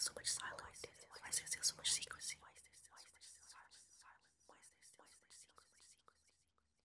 so much silence? Why is there so much secrecy? Why